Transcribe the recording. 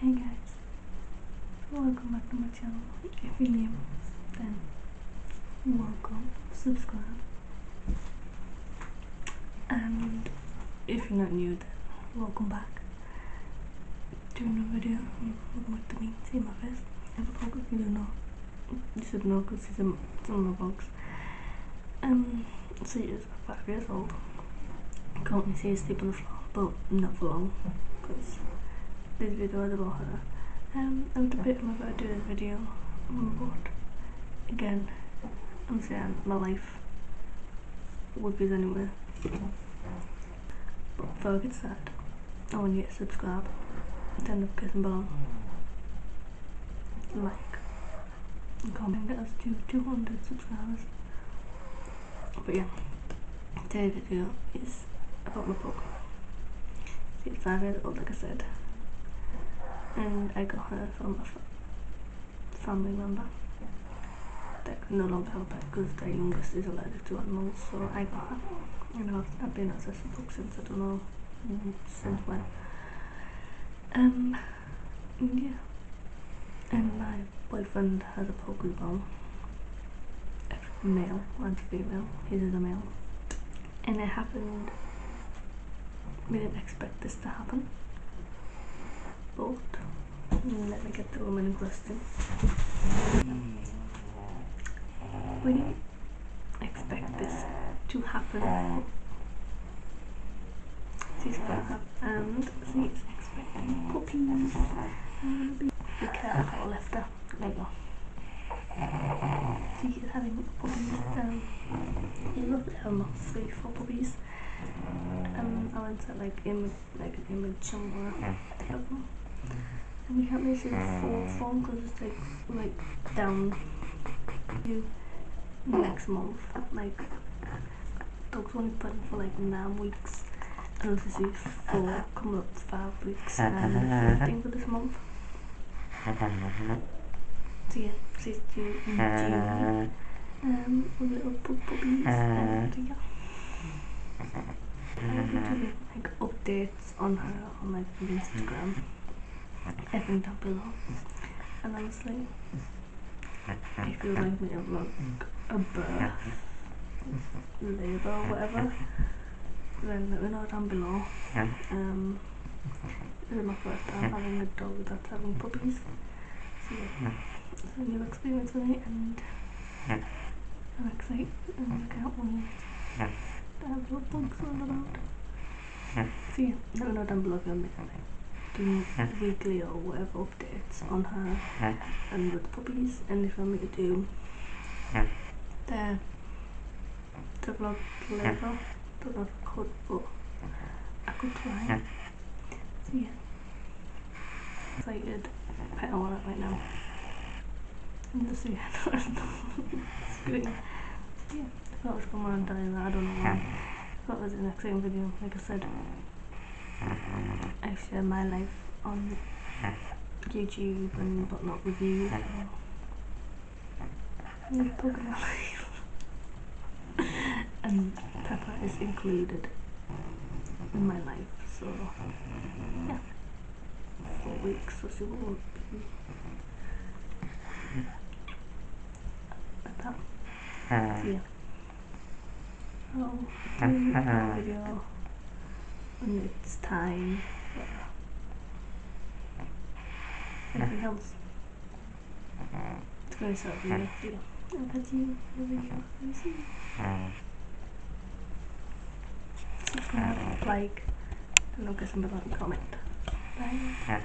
Hey guys, welcome back to my channel. If you're new, then welcome, subscribe. And if you're not new, then welcome back to another video. Welcome back to me, see my face. I have a if you don't know. You should know because it's in some of my vlogs. Um, so yes, I'm five years old. Currently see asleep on the floor, but not for long because this um, video is about I'm debating whether to do this video, but again, I'm saying my life would be anywhere. But before I get started, I want you to subscribe, turn the notification bell on, like, and comment, get us to 200 subscribers. But yeah, today's video is about my pug. She's five years old, like I said and I got her from a family member that could no longer help her because the youngest is allergic to animals, so I got her. You know, I've been accessing pugs since I don't know since when. Um, yeah. And my boyfriend has a pug as well. Male and female. His is a male. And it happened. We didn't expect this to happen. Let me get the woman in question. We didn't expect this to happen. She's gonna and she's expecting puppies. And be, be careful, I left her. There you go. She is having puppies. Um, lovely almost three, four puppies. Um, I went to like image, like an image somewhere of them. And you can't really see the full phone because it's like, like down to next month. Like, dog's only putting for like nine weeks. And this is four, coming up five weeks and the 15th of this month. So yeah, she's due in June. Um, with little puppies and yeah. I'll be doing like updates on her on like Instagram everything down below. And honestly, you would like me to vlog a birth, labour or whatever, then let me know down below. Um, this is my first time having a dog that's having puppies. So yeah, it's a new experience for me and I'm excited and I can't wait to have pugs all about. So yeah, let me know down below if you want me do weekly or whatever updates on her and with the puppies and if you want me to do the the vlog later don't I could but I could try so yeah. Excited pet on it right now. And just yeah screen yeah I thought I was going telling that I don't know why. I thought it was an exciting video like I said I share my life on YouTube and whatnot with you. and Peppa is included in my life, so yeah. Four weeks, so she won't be. So yeah. I'll do video it's time. Anything else? It's going to start video. Yeah. I'll you in the video very soon. Subscribe, like, and I'll get some below comment. Bye.